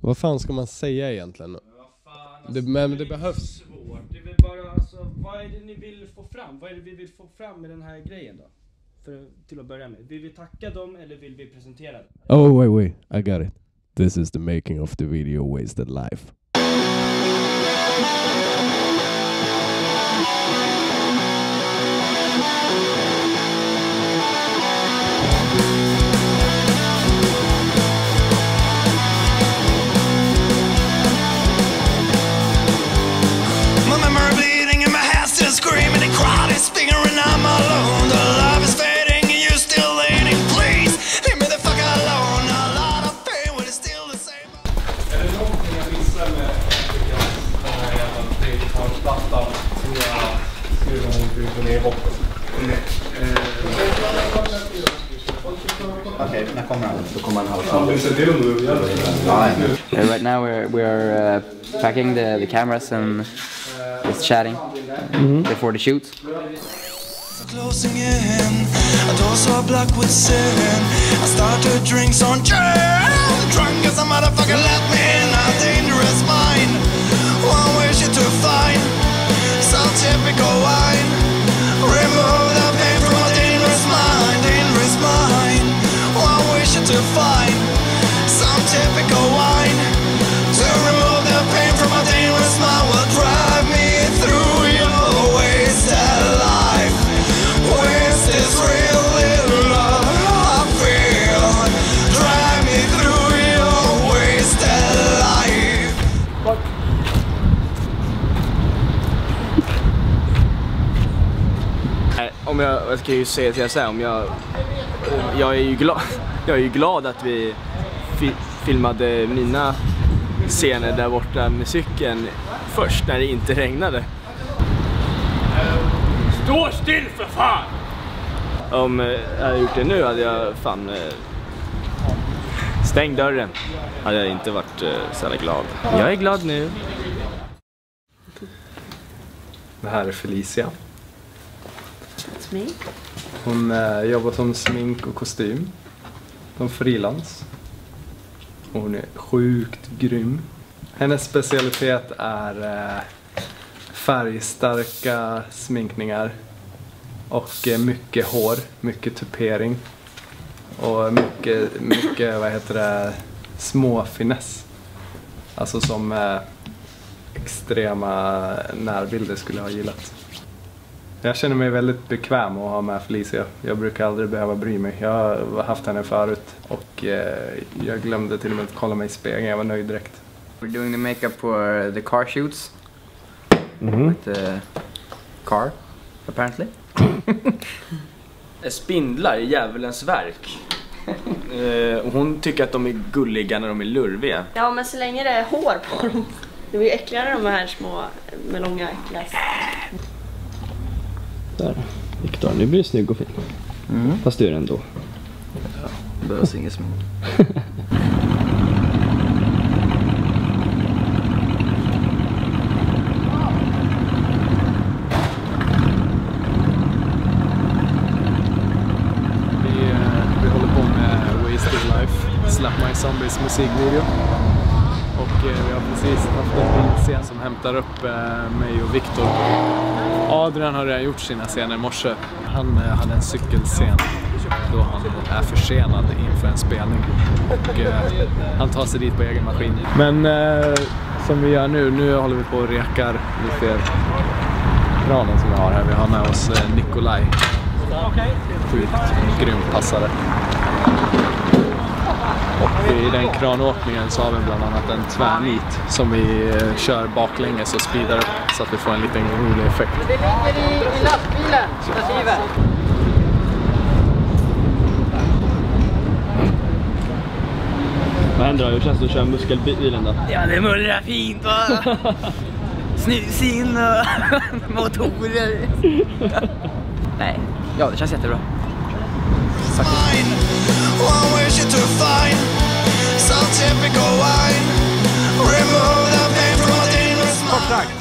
Vad fan ska man säga egentligen? Det- men är det behövs. Svårt. Det är väl bara, alltså, vad är det ni vill få fram? Vad är det vi vill få fram med den här grejen då? För, till att börja med. Vill vi tacka dem eller vill vi presentera dem? Oh wait wait, I got it. This is the making of the video Wasted Life. Det är nog jävligt. Ja, Uh, right now we're we're uh, packing the, the cameras and just chatting before the shoot. Closing in, a door so black with sin. I started drinks on gin. Drunk as a motherfucker left me in a dangerous mind. One wish to find some typical wine. Jag, ska ju säga till er så här, om jag, jag är ju glad, jag är ju glad att vi fi, filmade mina scener där borta med cykeln först när det inte regnade. Stå still för fan! Om eh, jag hade gjort det nu hade jag fan eh, stängt dörren. Hade jag inte varit eh, så jävla glad. Jag är glad nu. Det här är Felicia smink? Hon eh, jobbar som smink och kostym. Som frilans. Och Hon är sjukt grym. Hennes specialitet är eh, färgstarka sminkningar. Och eh, mycket hår, mycket tupering. Och mycket, mycket vad heter det, småfiness. Alltså som eh, extrema närbilder skulle jag ha gillat. Jag känner mig väldigt bekväm att ha med Felicia. Jag brukar aldrig behöva bry mig. Jag har haft henne förut och eh, jag glömde till och med att kolla mig i spegeln. Jag var nöjd direkt. We're doing the makeup for the car shoots Mm. with the car apparently. Spindlar är djävulens verk. Eh, och hon tycker att de är gulliga när de är lurviga. Ja, men så länge det är hår på dem. Det blir äckligare de här små med långa äckliga. Där. Viktor, nu blir du snygg och fin. Fast du är det ändå. Behövs inget smink. Vi, eh, vi håller på med Wasted Life, Slap My Zombies musikvideo. Och eh, vi har precis haft en bildscen som hämtar upp eh, mig och Viktor. Adrian har redan gjort sina scener i morse. Han eh, hade en cykelscen då han är försenad inför en spelning. Och eh, han tar sig dit på egen maskin. Men eh, som vi gör nu, nu håller vi på och rekar. Vi ser kranen som vi har här. Vi har med oss eh, Nikolaj. Sjukt grym passare. Och i den kranåkningen så har vi bland annat en tvärnit som vi eh, kör baklänges och speedar upp så att vi får en liten rolig effekt. Det ligger i, i lastbilen, stativet. Vad händer då? Hur känns det att köra muskelbilen då? Ja, det mullrar fint va? Snus in och motorer. Nej, ja det känns jättebra. Fine. One wish to find some typical wine. Remove the pain from a dangerous mind. Kort sagt,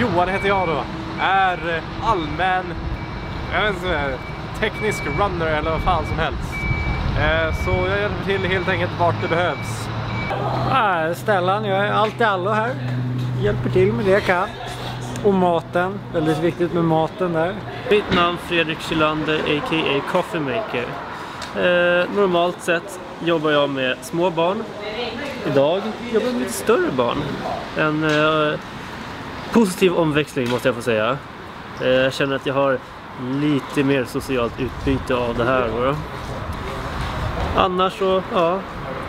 Johan heter jag då. Är eh, allmän, jag vet inte, teknisk runner eller vad fan som helst. Eh, Så jag hjälper till helt enkelt vart det behövs. Ah, är Stellan, jag är allt i allo här. Hjälper till med det jag kan. Och maten, väldigt viktigt med maten där. Mitt namn Fredrik Kylander a.k.a. Coffee Maker. Eh, normalt sett jobbar jag med små barn. Idag jobbar jag med lite större barn. En eh, positiv omväxling måste jag få säga. Eh, jag känner att jag har lite mer socialt utbyte av det här. Då. Annars så, ja.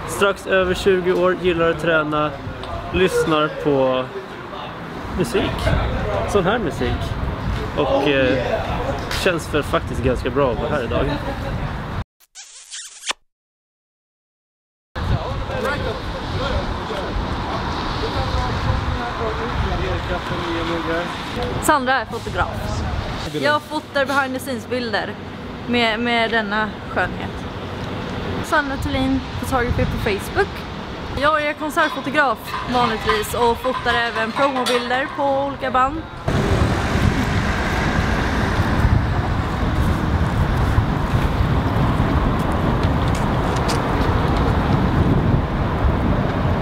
Strax över 20 år, gillar att träna, lyssnar på musik. Sån här musik. Och eh, känns för faktiskt ganska bra att vara här idag. Sandra är fotograf. Jag fotar behind the scenes-bilder med, med denna skönhet. Sandra Thulin Photography på Facebook. Jag är konsertfotograf vanligtvis och fotar även promobilder på olika band.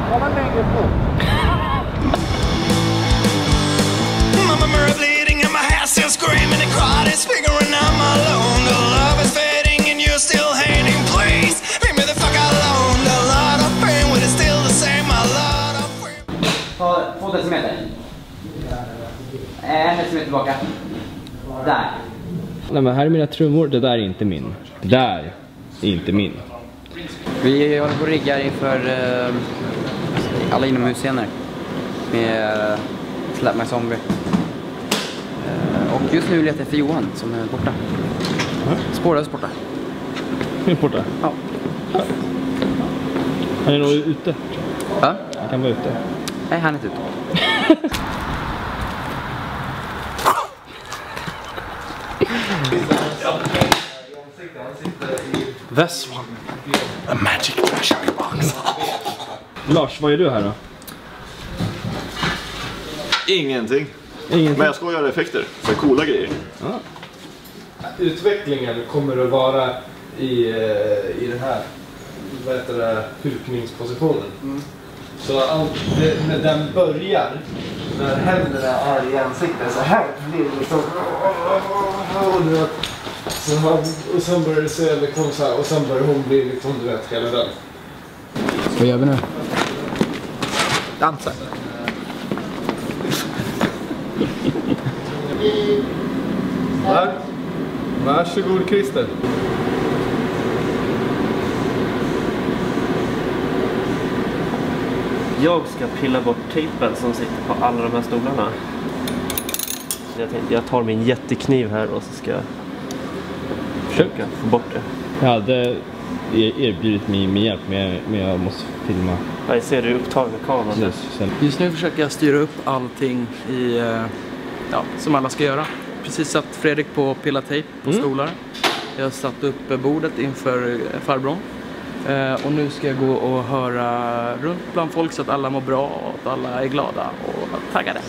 Mama En decimeter tillbaka. Där. Nej men här är mina trummor, det där är inte min. Det där är inte min. Vi håller på och riggar inför eh, alla inomhusscener med eh, Slap My Zombie. Eh, och just nu letar jag efter Johan som är borta. Spårlöst borta. Är borta? Ja. Han är nog ute. Va? Han kan vara ute. Nej, han är inte ute. This one. A magic treasure box. Lars, vad gör du här då? Ingenting. Ingenting. Men jag ska göra effekter. Så coola grejer. Utvecklingen kommer att vara i, eh, i den här vad heter det, hukningspositionen. Så allt, det, när den börjar, när händerna är i ansiktet så här blir det liksom... Så han, och sen börjar det se liksom så här, och sen börjar hon bli liksom, du vet, hela den. Vad gör vi nu? Dansa. Var, varsågod Christer. Jag ska pilla bort tejpen som sitter på alla de här stolarna. Så jag tänkte jag tar min jättekniv här och så ska jag försöka få bort det. Jag hade er- erbjudit mig min hjälp men jag, men jag måste filma. Ja, jag ser du är upptagen med kameran. Precis, Just nu försöker jag styra upp allting i, eh, ja, som alla ska göra. Precis satt Fredrik på pilla tejp på Mm. stolar. Jag har satt upp bordet inför eh, farbrorn. Eh, och nu ska jag gå och höra runt bland folk så att alla mår bra och att alla är glada och taggade.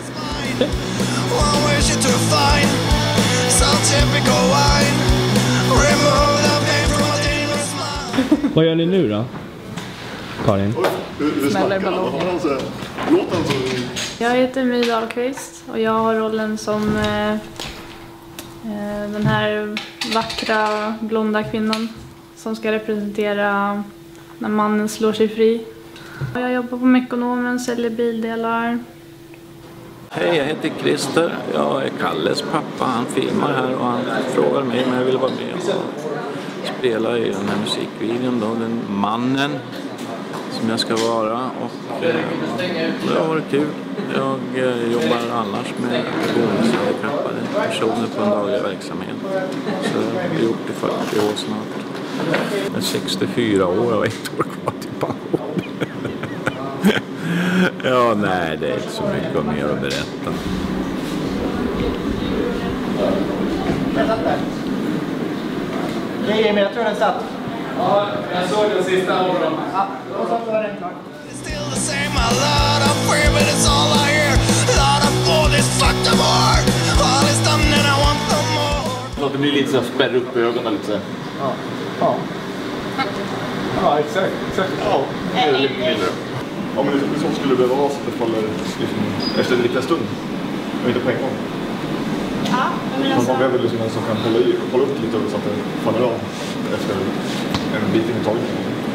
Vad gör ni nu då? Karin? Smäller ballonger. Jag heter My Dahlqvist och jag har rollen som eh, eh, den här vackra blonda kvinnan som ska representera när mannen slår sig fri. Jag jobbar på Mekonomen, säljer bildelar. Hej, jag heter Christer. Jag är Kalles pappa. Han filmar här och han frågar mig om jag vill vara med spelar i den här musikvideon. Då, den mannen som jag ska vara. Och, eh, det har varit kul. Jag eh, jobbar annars med funktionshandikappade personer på en daglig verksamhet. Så jag har gjort det i 40 år snart. Jag är 64 år och ett år kvar till pension. Ja, nej, det är inte så mycket mer att berätta. Men jag tror den satt. Ja, jag såg den sista dem. Ja, så var den klar. The same, a lot of fear, but it's all I hear. A lot of all this fuck the more. All is done and I want no more. Låt det bli lite så här, spärra upp ögonen lite så här. Ja. Ja, exakt. exakt. Ja, det är lite mindre. Ja, men det, så skulle det behöva vara så att det faller liksom, efter en liten stund. Och inte på en gång. Ja, men Man alltså, behöver liksom en som kan hålla, i, hålla upp lite så att det faller av efter en bit in i taget.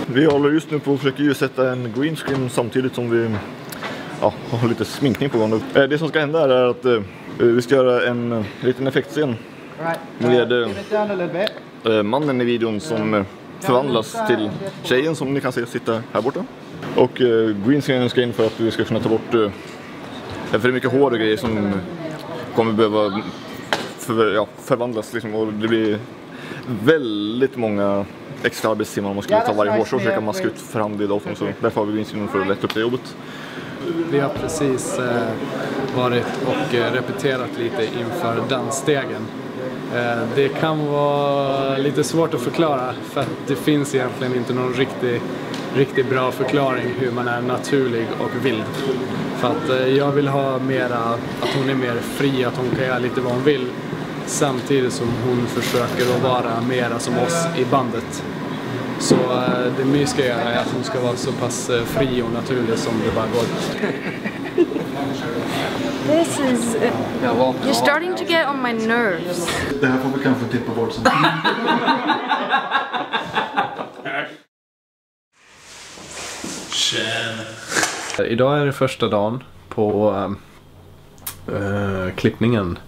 Vi håller just nu på att försöka sätta en green screen samtidigt som vi ja, har lite sminkning på gång. Eh, Det som ska hända är att eh, vi ska göra en eh, liten effektscen med mannen i videon som eh, förvandlas till tjejen som ni kan se sitta här borta. Och green screenen ska in för att vi ska kunna ta bort för det är mycket hår och grejer som kommer behöva för, ja, förvandlas liksom, och det blir väldigt många extra arbetstimmar om man skulle ta varje hårstrå och försöka maska ut för hand i datorn. Så därför har vi screenen för att lätta upp det jobbet. Vi har precis eh, varit och eh, repeterat lite inför dansstegen. Eh, det kan vara lite svårt att förklara för att det finns egentligen inte någon riktig, riktigt bra förklaring hur man är naturlig och vild. För att eh, jag vill ha mera, att hon är mer fri, att hon kan göra lite vad hon vill samtidigt som hon försöker att vara mera som oss i bandet. Så eh, det My ska göra är att hon ska vara så pass eh, fri och naturlig som det bara går. This is... uh, you're starting to get on my nerves. Det här får vi kanske tippa bort sen. Eh, idag är det första dagen på äh, klippningen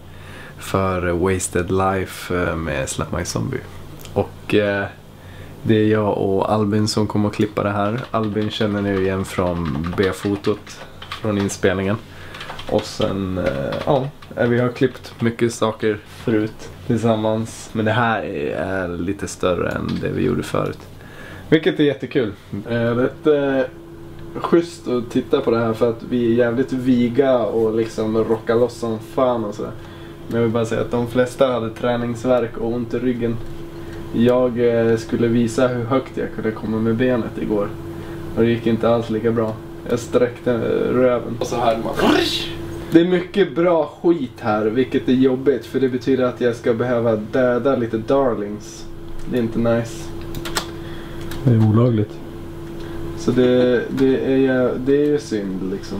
för Wasted Life eh, med Slap My Zombie. Och äh, det är jag och Albin som kommer att klippa det här. Albin känner ni igen från B-fotot från inspelningen. Och sen, ja, vi har klippt mycket saker förut tillsammans. Men det här är lite större än det vi gjorde förut. Vilket är jättekul. Det schysst att titta på det här för att vi är jävligt viga och liksom rockar loss som fan och sådär. Men jag vill bara säga att de flesta hade träningsvärk och ont i ryggen. Jag eh, skulle visa hur högt jag kunde komma med benet igår. Och det gick inte alls lika bra. Jag sträckte eh, röven. Och så här man... Det är mycket bra skit här, vilket är jobbigt för det betyder att jag ska behöva döda lite darlings. Det är inte nice. Det är olagligt. Så det, det, är, ju- det är ju synd liksom.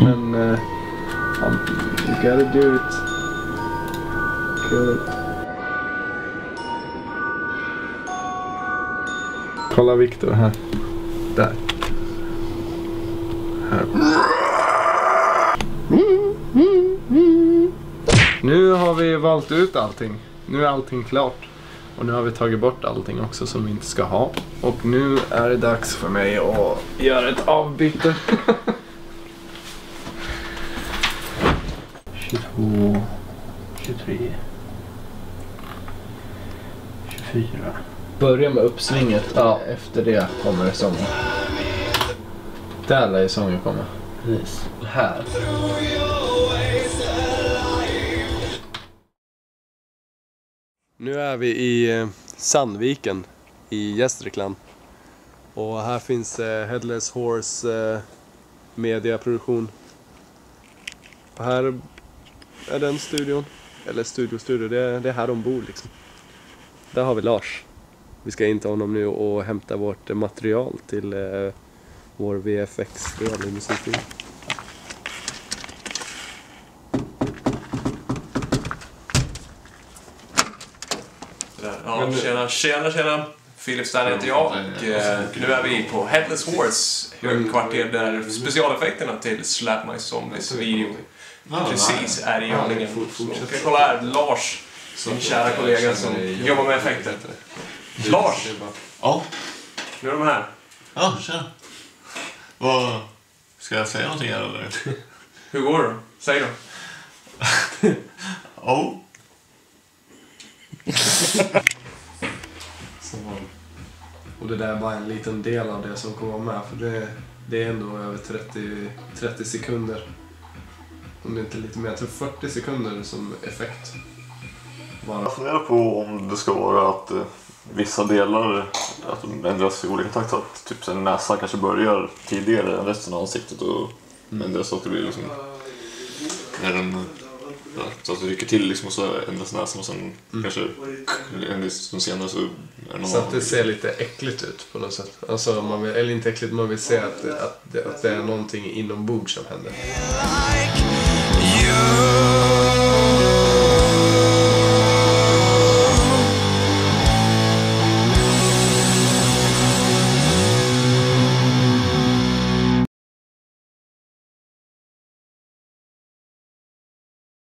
Men... Uh, you gotta do it. Good. Kolla Viktor här. Där. Här. Nu har vi valt ut allting. Nu är allting klart. Och nu har vi tagit bort allting också som vi inte ska ha. Och nu är det dags för mig att göra ett avbyte. 22, 23, 24. Börja med uppsvinget. Ja. Efter det kommer sången. Där lär sången komma. Precis. Här. Nu är vi i eh, Sandviken i Gästrikland. Och här finns eh, Headless Horse eh, mediaproduktion. Och här är den studion. Eller studio, studio. Det är, det är här de bor liksom. Där har vi Lars. Vi ska in till honom nu och hämta vårt material till vår VFX-del i musikvideon. Ja, tjena, tjena, tjena. Filip Stern heter jag och eh, nu är vi på Headless Horse högkvarter där specialeffekterna till Slap My Zombies video precis är i görningen. Kolla här, Lars, min kära kollega som jobbar med effekter. Lars! Ja? Nu är de här. Ja, tjena. Vad... Ska jag säga någonting här eller? Hur går det? Säg då. Oh. Och det där är bara en liten del av det som kommer med för det, det är ändå över 30, 30 sekunder. Om det inte är lite mer, jag tror 40 sekunder som effekt. Bara. Jag funderar på om det ska vara att eh, vissa delar att de ändras i olika takt. Att typ så här, näsan kanske börjar tidigare än resten av ansiktet och ändras så att det blir liksom... När den Så att det rycker till liksom och så ändras näsan och sen kanske en stund senare så är det någon Så att det ser lite äckligt ut på något sätt. Alltså, man vill, eller inte äckligt, man vill se att, att, det- att det är någonting inombords som händer. You